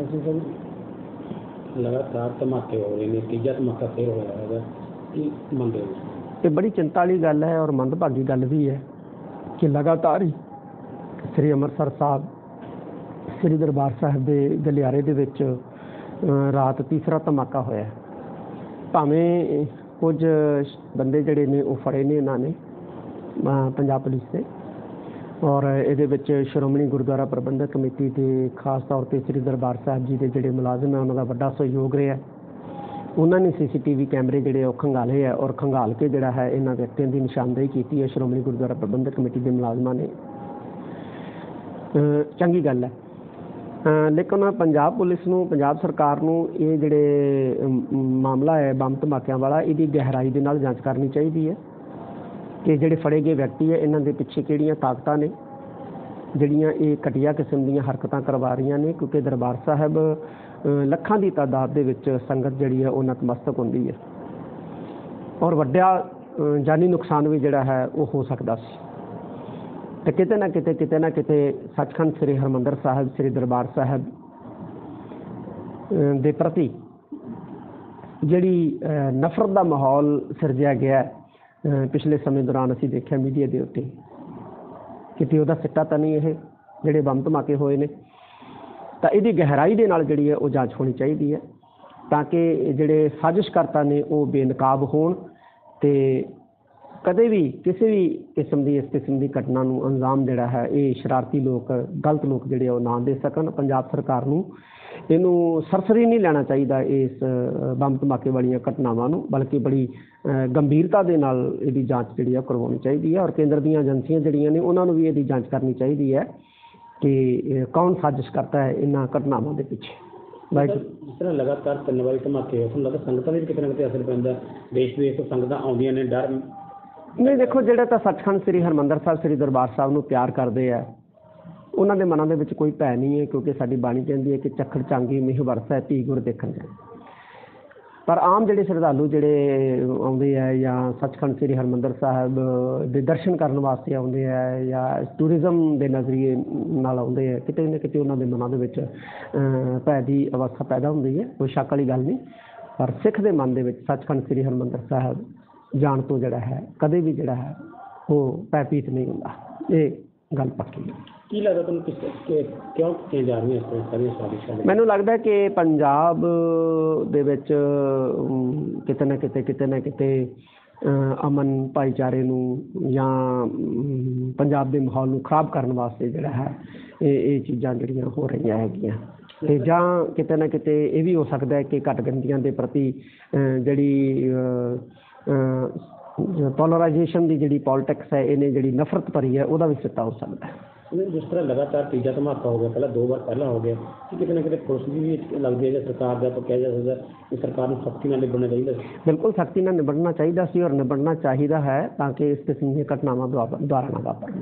ਅਸੀਂ ਸਭ ਲਗਾਤਾਰ ਧਮਾਕੇ ਹੋ ਰਹੇ ਨੇ ਤੀਜਾ ਧਮਾਕਾ ਫੇਰ ਹੋਇਆ ਹੈਗਾ ਕੀ ਮੰਨਦੇ ਹੋ ਇਹ ਬੜੀ ਚਿੰਤਾ ਵਾਲੀ ਗੱਲ ਹੈ ਔਰ ਮੰਦਭਾਗੀ ਗੱਲ ਵੀ ਹੈ ਕਿ ਲਗਾਤਾਰ ਹੀ ਸ੍ਰੀ ਅੰਮ੍ਰਿਤਸਰ ਸਾਹਿਬ ਸ੍ਰੀ ਦਰਬਾਰ ਸਾਹਿਬ ਦੇ ਗਲਿਆਰੇ ਦੇ ਵਿੱਚ ਰਾਤ ਤੀਸਰਾ ਧਮਾਕਾ ਹੋਇਆ। ਭਾਵੇਂ ਕੁਝ ਬੰਦੇ ਜਿਹੜੇ ਨੇ ਉਹ ਫੜੇ ਨੇ ਇਹਨਾਂ ਨੇ ਪੰਜਾਬ ਪੁਲਿਸ ਦੇ। ਔਰ ਇਹਦੇ ਵਿੱਚ ਸ਼੍ਰੋਮਣੀ ਗੁਰਦੁਆਰਾ ਪ੍ਰਬੰਧਕ ਕਮੇਟੀ ਤੇ ਖਾਸ ਤੌਰ ਤੇ ਸ੍ਰੀ ਦਰਬਾਰ ਸਾਹਿਬ ਜੀ ਦੇ ਜਿਹੜੇ ਮੁਲਾਜ਼ਮ ਹੈ, ਉਹਨਾਂ ਦਾ ਵੱਡਾ ਸਹਿਯੋਗ ਰਿਹਾ ਉਹਨਾਂ ਨੇ ਸੀਸੀਟੀਵੀ ਕੈਮਰੇ ਜਿਹੜੇ ਉਹ ਖੰਗਾਲੇ ਆ ਔਰ ਖੰਗਾਲ ਕੇ ਜਿਹੜਾ ਹੈ, ਇਹਨਾਂ ਵਿਅਕਤੀਆਂ ਦੀ ਨਿਸ਼ਾਨਦੇਹੀ ਕੀਤੀ ਹੈ, ਸ਼੍ਰੋਮਣੀ ਗੁਰਦੁਆਰਾ ਪ੍ਰਬੰਧਕ ਕਮੇਟੀ ਦੇ ਮੁਲਾਜ਼ਮਾਂ ਨੇ। ਚੰਗੀ ਗੱਲ ਹੈ। ਲੇਕਿਨ ਪੰਜਾਬ ਪੁਲਿਸ ਨੂੰ, ਪੰਜਾਬ ਸਰਕਾਰ ਨੂੰ ਇਹ ਜਿਹੜੇ ਮਾਮਲਾ ਹੈ, ਬੰਬ ਧਮਾਕਿਆਂ ਵਾਲਾ, ਇਹਦੀ ਗਹਿਰਾਈ ਦੇ ਨਾਲ ਜਾਂਚ ਕਰਨੀ ਚਾਹੀਦੀ ਹੈ। ਕਿ ਜਿਹੜੇ ਫੜੇ ਗਏ ਵਿਅਕਤੀ ਹੈ, ਇਹਨਾਂ ਦੇ ਪਿੱਛੇ ਕਿਹੜੀਆਂ ਤਾਕਤਾਂ ਨੇ? ਜਿਹੜੀਆਂ ਇਹ ਘਟੀਆ ਕਿਸਮ ਦੀਆਂ ਹਰਕਤਾਂ ਕਰਵਾ ਰਹੀਆਂ ਨੇ, ਕਿਉਂਕਿ ਦਰਬਾਰ ਸਾਹਿਬ ਲੱਖਾਂ ਦੀ ਤਾਦਾਦ ਦੇ ਵਿੱਚ ਸੰਗਤ ਜਿਹੜੀ ਹੈ, ਉਹ ਨਤਮਸਤਕ ਹੁੰਦੀ ਹੈ। ਔਰ ਵੱਡਾ ਜਾਨੀ ਨੁਕਸਾਨ ਵੀ ਜਿਹੜਾ ਹੈ, ਉਹ ਹੋ ਸਕਦਾ ਸੀ। ਤੇ ਕਿਤੇ ਨਾ ਕਿਤੇ ਕਿਤੇ ਨਾ ਕਿਤੇ ਸੱਚਖੰਡ ਸ੍ਰੀ ਹਰਮੰਦਰ ਸਾਹਿਬ, ਸ੍ਰੀ ਦਰਬਾਰ ਸਾਹਿਬ ਦੇ ਪ੍ਰਤੀ ਜਿਹੜੀ ਨਫ਼ਰਤ ਦਾ ਮਾਹੌਲ ਸਿਰਜਿਆ ਗਿਆ ਪਿਛਲੇ ਸਮੇਂ ਦੌਰਾਨ ਅਸੀਂ ਦੇਖਿਆ ਮੀਡੀਆ ਦੇ ਉੱਤੇ ਕਿਤੇ ਉਹਦਾ ਸਿੱਟਾ ਤਾਂ ਨਹੀਂ ਇਹ, ਜਿਹੜੇ ਬੰਬ ਧਮਾਕੇ ਹੋਏ ਨੇ। ਤਾਂ ਇਹਦੀ ਗਹਿਰਾਈ ਦੇ ਨਾਲ ਜਿਹੜੀ ਹੈ ਉਹ ਜਾਂਚ ਹੋਣੀ ਚਾਹੀਦੀ ਹੈ ਤਾਂ ਕਿ ਜਿਹੜੇ ਸਾਜ਼ਿਸ਼ਕਰਤਾ ਨੇ ਉਹ ਬੇਨਕਾਬ ਹੋਣ ਤੇ ਕਦੇ ਵੀ ਕਿਸੇ ਵੀ ਕਿਸਮ ਦੀ ਇਸ ਕਿਸਮ ਦੀ ਘਟਨਾ ਨੂੰ ਅੰਜਾਮ ਜਿਹੜਾ ਹੈ, ਇਹ ਸ਼ਰਾਰਤੀ ਲੋਕ, ਗਲਤ ਲੋਕ ਜਿਹੜੇ ਆ ਉਹ ਨਾ ਦੇ ਸਕਣ। ਪੰਜਾਬ ਸਰਕਾਰ ਨੂੰ ਇਹਨੂੰ ਸਰਸਰੀ ਨਹੀਂ ਲੈਣਾ ਚਾਹੀਦਾ ਇਸ ਬੰਬ ਧਮਾਕੇ ਵਾਲੀਆਂ ਘਟਨਾਵਾਂ ਨੂੰ ਬਲਕਿ ਬੜੀ ਗੰਭੀਰਤਾ ਦੇ ਨਾਲ ਇਹਦੀ ਜਾਂਚ ਜਿਹੜੀ ਆ ਕਰਵਾਉਣੀ ਚਾਹੀਦੀ ਹੈ ਔਰ ਕੇਂਦਰ ਦੀਆਂ ਏਜੰਸੀਆਂ ਜਿਹੜੀਆਂ ਨੇ ਉਹਨਾਂ ਨੂੰ ਵੀ ਇਹਦੀ ਜਾਂਚ ਕਰਨੀ ਚਾਹੀਦੀ ਹੈ ਕਿ ਕੌਣ ਸਾਜ਼ਿਸ਼ ਕਰਤਾ ਹੈ ਇਹਨਾਂ ਘਟਨਾਵਾਂ ਦੇ ਪਿੱਛੇ। ਜਿਸ ਤਰ੍ਹਾਂ ਲਗਾਤਾਰ ਤਿੰਨ ਵਾਰੀ ਧਮਾਕੇ ਹੋਏ ਤੁਹਾਨੂੰ ਲੱਗਦਾ ਸੰਗਤਾਂ ਦੇ ਕਿਤੇ ਨਾ ਕਿਤੇ ਅਸਰ ਪੈਂਦਾ ਦੇਸ਼ ਵਿਦੇਸ਼ ਤੋਂ ਸੰਗਤਾਂ ਆਉਂਦੀਆਂ ਨੇ ਡਰ। ਨਹੀਂ ਦੇਖੋ ਜਿਹੜੇ ਤਾਂ ਸੱਚਖੰਡ ਸ੍ਰੀ ਹਰਮੰਦਰ ਸਾਹਿਬ ਸ੍ਰੀ ਦਰਬਾਰ ਸਾਹਿਬ ਨੂੰ ਪਿਆਰ ਕਰਦੇ ਆ ਉਹਨਾਂ ਦੇ ਮਨਾਂ ਦੇ ਵਿੱਚ ਕੋਈ ਭੈ ਨਹੀਂ ਹੈ, ਕਿਉਂਕਿ ਸਾਡੀ ਬਾਣੀ ਕਹਿੰਦੀ ਹੈ ਕਿ ਚੱਖੜ ਚਾਂਗੀ ਮਿਹ ਵਰਸੈ, ਧੀ ਗੁਰ ਦੇਖਣ ਜਾਏ। ਪਰ ਆਮ ਜਿਹੜੇ ਸ਼ਰਧਾਲੂ ਜਿਹੜੇ ਆਉਂਦੇ ਆ ਜਾਂ ਸੱਚਖੰਡ ਸ੍ਰੀ ਹਰਮੰਦਰ ਸਾਹਿਬ ਦੇ ਦਰਸ਼ਨ ਕਰਨ ਵਾਸਤੇ ਆਉਂਦੇ ਆ ਜਾਂ ਟੂਰਿਜ਼ਮ ਦੇ ਨਜ਼ਰੀਏ ਨਾਲ ਆਉਂਦੇ ਆ, ਕਿਤੇ ਨਾ ਕਿਤੇ ਉਹਨਾਂ ਦੇ ਮਨਾਂ ਦੇ ਵਿੱਚ ਭੈ ਦੀ ਅਵਸਥਾ ਪੈਦਾ ਹੁੰਦੀ ਹੈ, ਕੋਈ ਸ਼ੱਕ ਵਾਲੀ ਗੱਲ ਨਹੀਂ। ਪਰ ਸਿੱਖ ਦੇ ਮਨ ਦੇ ਵਿੱਚ ਸੱਚਖੰਡ ਸ੍ਰੀ ਹਰਮੰਦਰ ਸਾਹਿਬ ਜਾਣ ਤੋਂ ਜਿਹੜਾ ਹੈ, ਕਦੇ ਵੀ ਜਿਹੜਾ ਹੈ, ਉਹ ਭੈਪੀਤ ਨਹੀਂ ਹੁੰਦਾ। ਇਹ ਗੱਲ ਪੱਕੀ ਹੈ। ਕੀ ਲੱਗਦਾ ਤੁਹਾਨੂੰ ਕਿਸ ਕਿ ਕਿਉਂ ਕੀਤੀਆਂ ਜਾ ਰਹੀਆਂ ਇਸ ਤਰ੍ਹਾਂ ਸਾਰੀਆਂ ਸਾਜ਼ਿਸ਼ਾਂ ਮੈਨੂੰ ਲੱਗਦਾ ਕਿ ਪੰਜਾਬ ਦੇ ਵਿੱਚ ਅਮ, ਕਿਤੇ ਨਾ ਕਿਤੇ ਕਿਤੇ ਨਾ ਕਿਤੇ ਅ, ਅਮਨ ਭਾਈਚਾਰੇ ਨੂੰ ਜਾਂ ਅਮ, ਪੰਜਾਬ ਦੇ ਮਾਹੌਲ ਨੂੰ ਖਰਾਬ ਕਰਨ ਵਾਸਤੇ ਜਿਹੜਾ ਹੈ ਇਹ ਇਹ ਚੀਜ਼ਾਂ ਜਿਹੜੀਆਂ ਹੋ ਰਹੀਆਂ ਹੈਗੀਆਂ। ਤੇ ਜਾਂ ਕਿਤੇ ਨਾ ਕਿਤੇ ਇਹ ਵੀ ਹੋ ਸਕਦਾ ਹੈ ਕਿ ਘੱਟਗਿਣਤੀਆਂ ਦੇ ਪ੍ਰਤੀ ਅ, ਜਿਹੜੀ ਪੋਲਰਾਈਜੇਸ਼ਨ ਦੀ ਜਿਹੜੀ ਪੋਲਿਟਿਕਸ ਹੈ ਇਹਨੇ ਜਿਹੜੀ ਨਫ਼ਰਤ ਭਰੀ ਹੈ ਉਹਦਾ ਵੀ ਸਿੱਟਾ ਹੋ ਸਕਦਾ ਹੈ। ਨਹੀਂ, ਜਿਸ ਤਰ੍ਹਾਂ ਲਗਾਤਾਰ ਤੀਜਾ ਧਮਾਕਾ ਹੋ ਗਿਆ ਪਹਿਲਾਂ ਦੋ ਵਾਰ ਪਹਿਲਾਂ ਹੋ ਗਿਆ ਕਿ ਕਿਤੇ ਨਾ ਕਿਤੇ ਪੁਲਿਸ ਦੀ ਵੀ ਲੱਗਦੀ ਹੈ ਕਿ ਸਰਕਾਰ ਦਾ ਤਾਂ ਕਿਹਾ ਜਾ ਸਕਦਾ ਕਿ ਸਰਕਾਰ ਨੂੰ ਸਖਤੀ ਨਾਲ ਨਿਭਣਾ ਚਾਹੀਦਾ ਸੀ। ਬਿਲਕੁਲ ਸਖਤੀ ਨਾਲ ਨਿਬੜਨਾ ਚਾਹੀਦਾ ਸੀ ਔਰ ਨਿਬੜਨਾ ਚਾਹੀਦਾ ਹੈ ਤਾਂ ਕਿ ਇਸ ਕਿਸਮ ਦੀਆਂ ਘਟਨਾਵਾਂ ਦੁਆਰਾ ਦੁਬਾਰਾ ਨਾ ਵਾਪਰਨ